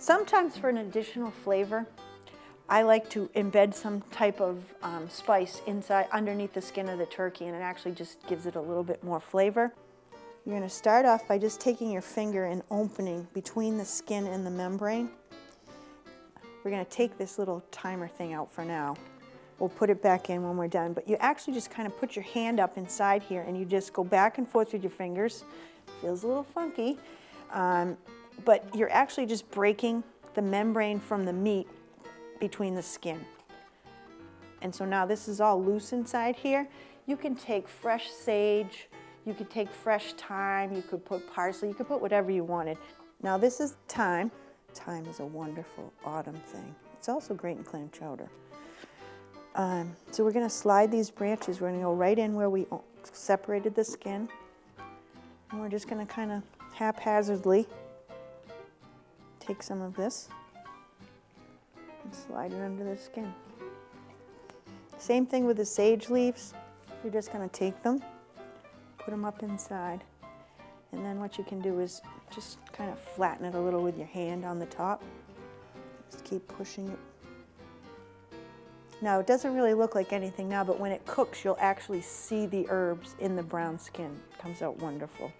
Sometimes for an additional flavor, I like to embed some type of um, spice inside, underneath the skin of the turkey, and it actually just gives it a little bit more flavor. You're gonna start off by just taking your finger and opening between the skin and the membrane. We're gonna take this little timer thing out for now. We'll put it back in when we're done, but you actually just kind of put your hand up inside here and you just go back and forth with your fingers. Feels a little funky, um, but you're actually just breaking the membrane from the meat between the skin. And so now this is all loose inside here. You can take fresh sage, you could take fresh thyme, you could put parsley, you could put whatever you wanted. Now this is thyme. Thyme is a wonderful autumn thing. It's also great in clam chowder. Um, so we're going to slide these branches. We're to go right in where we separated the skin. And we're just going to kind of haphazardly take some of this and slide it under the skin. Same thing with the sage leaves. You're just going to take them, put them up inside. And then what you can do is just kind of flatten it a little with your hand on the top. Just keep pushing it now, it doesn't really look like anything now, but when it cooks, you'll actually see the herbs in the brown skin. It comes out wonderful.